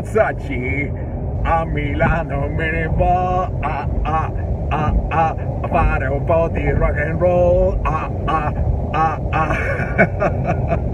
Versace. A Milano me ne va a, a, a, a, a. Fare un po' di rock and roll. A, a, a, a.